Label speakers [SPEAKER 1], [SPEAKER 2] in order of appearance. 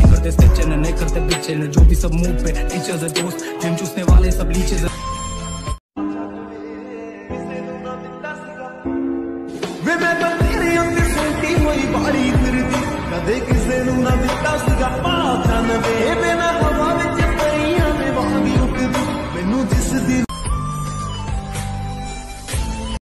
[SPEAKER 1] नहीं करते नहीं करते पिक्चर जो भी सब मुँह पे टीचर्स है दोस्त ड्रीम चूसने वाले सब लीचेस I remember